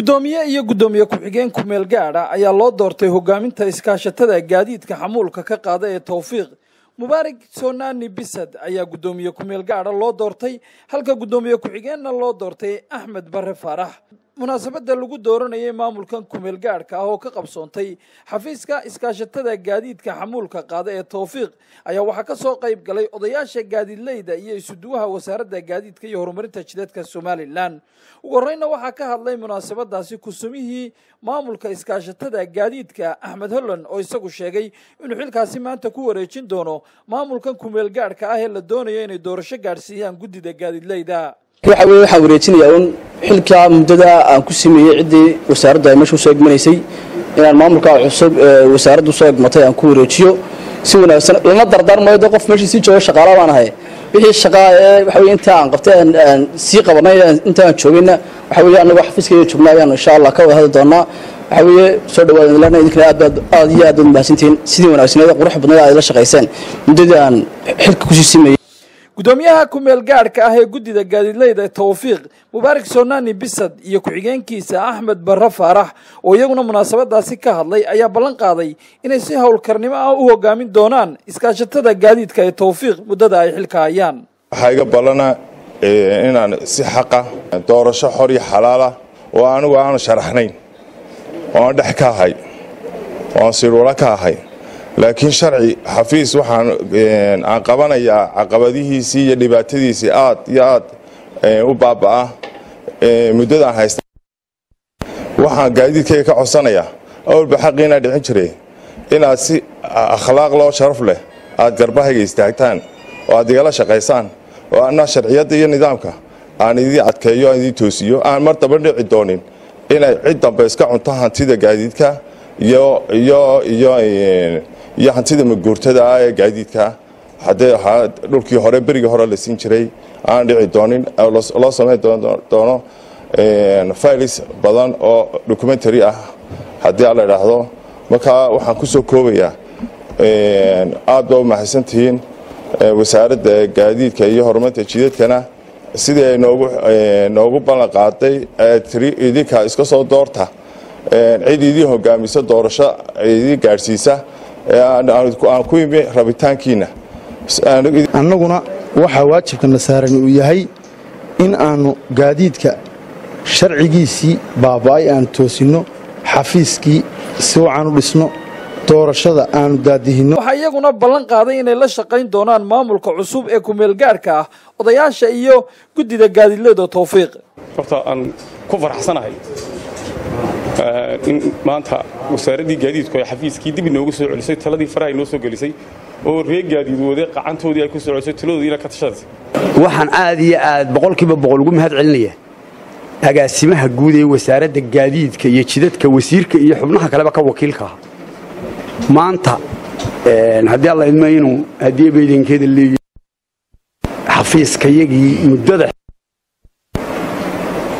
guddoomiye iyo guddoomiye ku-xigeen kumeel gaadha ayaa loo doortay hogaaminta iskaashatada gaadiidka xamuulka ka qaada ee towfiiq mubaarak sonaani bisad ayaa guddoomiye kumeel gaadha loo doortay halka guddoomiye ku-xigeenna loo doortay axmed bare faarax munaasabadda lagu dooranayay maamulkan kumeel gaadhka ah oo ka qabsoontay xafiiska iskaashatada gaadiidka xamuulka qaada ee towfiiq ayaa waxaa ka soo qayb galay odayaasha gaadiidleyda iyo isuduwaha wasaaradda gaadiidka iyo horumarinta jidadka somalilan ugu horeyna waxaa ka hadlay munaasabadaasi kusumihii maamulka iskaashatada gaadiidka axmed holland oo isagu sheegay inuu xilkaasi maanta ku wareejin doono maamulkan kumeel gaadhka ah ee la doonayo inay doorasho gaadhsiiyaan guddida gaadiidleyda waxa weye waxaan wareejinayaa un xilkaa muddada aan ku sameeyey ciddii wasaaraddu ay meesha u soo egmanaysay inaan maamulkaa cusub ee wasaaraddu u soo egmatay aan ku wareejiyo. Si wanaagsan lama dardaarmayo de qof meeshii sii jooga shaqaala baan ahay. Wixii shaqaa ee waxa weye inta aan qabtay aan sii qabanay inta aan joogayna waxa weye annagoo xafiiskayga joogna ayaan insha allah ka wada hadli doonaa waxa weeye soo dhawaada ilana idinkana aad aad iyo aad baad mahadsantihiin sidii wanaagsaneed qurux badneed aad ila shaqayseen. Muddadii aan xilka ku sii sameeyey guddoomiyaha kumeel gaadhka ah ee guddida gaadiidleyda towfiiq mubaarak sonaani bisad iyo ku-xigeenkiisa axmed bare faarax oo iyaguna munaasabadaasi ka hadlay ayaa ballan qaaday inay si howlkarnimo ah u hogaamin doonaan iskaashatada gaadiidka ee towfiiq muddada ay xilka hayaan. Waxaa iga ballana inaan si xaqa doorasho xor iyo xalaala oo anigu aanu sharaxnayn oo aan dhex ka ahay oo aan ka ahay laakiin sharci xafiis waxaan aan qabanayaa caqabadihiisii iyo dhibaatadiisii aad iyo aad u baaba'a muddadaan haysta waxaan gaadiidkayga ka codsanayaa awalba xaqiinaa dhicin jiray inaad si akhlaaq loo sharaf leh aad garbahayga istaagtaan oo aad igala shaqaysaan oo anna sharciyadda iyo nidaamka aan idii adkeeyo aan idii toosiyo aan mar daba dhici doonin inay cid dambe iska cunto hantida gaadiidka iyo iyo iyo iyo hantida maguurtada ah ee gaadiidka. Haddee dhulkii hore berigii hore la siin jiray aan dhici doonin loo samayn doono files badan oo documentary ah. Haddii a la idhaahdo markaa waxaan ku koobayaa aad baa u mahadsantihiin wasaaradda gaadiidka iyo horumarinta jidadkana. Sidii ay noogu ballan qaaday tiri idinka iska soo doorta. Cid idii hogaamisa doorasho idii gaadhsiisa aan ku imi rabitaankiina. Annaguna waxaa waajibkana saaran uu yahay in aannu gaadiidka sharcigiisii baaba'ay aanu toosinno xafiiskii si wacan u dhisno doorashada aanu daadihinno waxaa iyaguna ballan qaaday inay la shaqayn doonaan maamulka cusub ee kumeel gaadhka ah odayaasha iyo guddida gaadiidleyda towfiiq horta aan ku faraxsanahay in maanta wasaaraddii gaadiidku ay xafiiskii dib inoogu soo celisay taladii faraha inoo soo gelisay oo reer gaadiid wade qacantoodii ay ku soo celisay taladoodiina ka tashadaysay waxaan aad iyo aad boqolkiiba boqol ugu mahad celinaya agaasimaha guud ee wasaaradda gaadiidka iyo jidadka wasiirka iyo xubnaha kaleba ka wakiilka ah. Maanta haddii alla idma inuu haddii baydankeeda leeyi xafiiskayagii muddada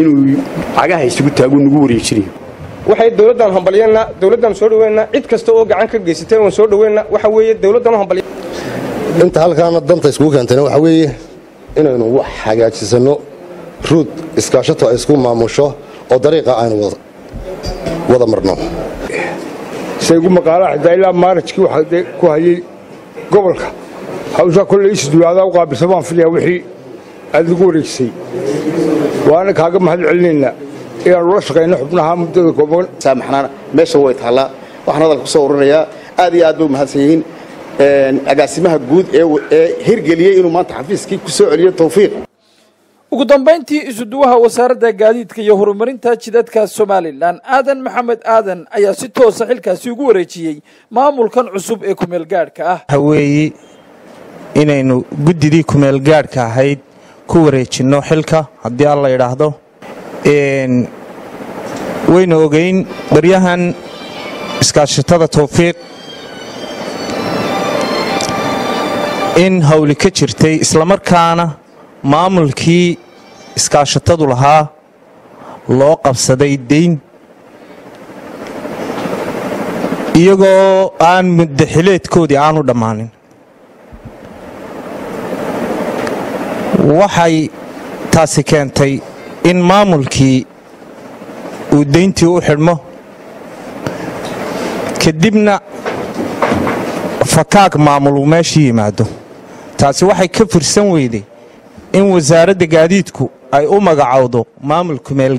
inuu cagaha isugu taagu nagu wareejinayo waxay dowladdan hambalyeennaa dowladdan soo dhaweynaa cid kasta oo gacan ka geysatay waan soo dhaweynaa waxa weeye dowladdan hambalya inta halkaana danta iskugu keentayna waxaa weeye inaynu wax hagaajisanno ruud iskaashato ay isku maamusho oo dariiqa aynu wada marno. Saygu maqaalaha xitaa ilaa maarajkii waxaa ku hayay gobolka hawshaa kolle isduwaadaa u qaabilsa baan filayaa wixii aad lagu wareejisay waana kaaga mahad celinaynaa inaanu la shaqayno xubnaha muddada kooban. Saamaxnaan meesha way taallaa. Waxaan hadalka ku soo ururinayaa aad iyo aad bay u mahadsan yihiin. Agaasimaha guud ee hirgeliyey inuu maanta xafiiskii ku soo celiyo towfiiq ugu dambayntii isuduwaha wasaaradda gaadiidka iyo horumarinta jidadka somalilan aadan maxamed aadan ayaa si toosa xilkaasi ugu wareejiyey maamulkan cusub ee kumeel gaadhka ah. Waxa weeye inaynu guddidii kumeel gaadhka ahayd ku wareejinno xilka haddii alla idhaahdo waynu ogeyn baryahan iskaashatada towfiiq in hawli ka jirtay islamarkaana maamulkii iskaashatadu lahaa loo qabsaday deyn. Iyagoo aan muddaxileedkoodii aanu dhammaanin. Waxay taasi keentay in maamulkii uu dayntii u xidhmo. Kadibna fakaag maamul uu meesha yimaado. Taasi waxay ka fursan weyday in wasaaradda gaadiidku ay u magacowdo maamul kumeel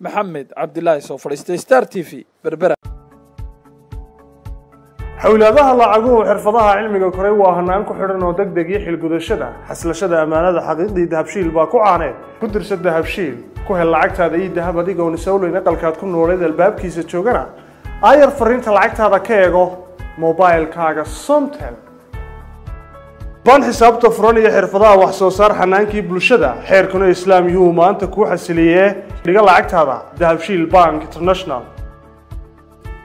maxamed cabdilaahi soo fadhiistay star t v berbera xowlaadaha lacaguhu xirfadaha cilmiga koray waa hanaan ku xidhan oo deg deg iyo xilgudashada. Xaslashada ammaanada xaqiiqdii dahabshiil baa ku caaneed ku dirsa dahabshiil ku hel lacagtaada ii dahab adigoon isowleyn aqalkaad ku nooleed albaabkiisa joogana. Aayar fariinta lacagtaada ka eego mobailkaaga somtel. Baan xisaabta furan iyo xirfadaha wax soo saar xanaankii bulshada xeerkuna islaam yuhuu maanta kuu xasiliyee. Dhiga lacagtaada dahabshiil bank international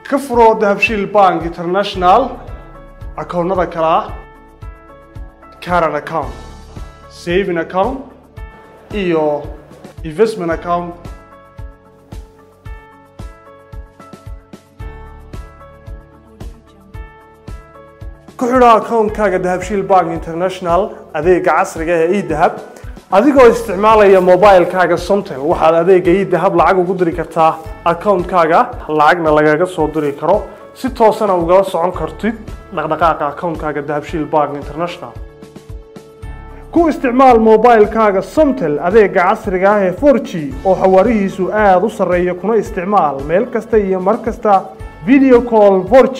ka furo dahabshiil bank international akoonnada kale ah caran account saving account iyo investment account. Ku xidho akoonkaaga dahabshiil bank international adeega casriga ee edahab adigoo isticmaalaya mobilkaaga somtel waxaad adeega edahab lacag ugu diri kartaa akoonkaaga lacagna lagaga soo diri karo. Si toosana ugala socon kartid dhaqdhaqaaqa akoonkaaga dahabshiil bank international. Ku isticmaal mobilkaaga somtel adeega casriga ah ee 4g oo xawaarihiisu aada u sarreeya kuna isticmaal meel kasta iyo mar kasta. Video call 4g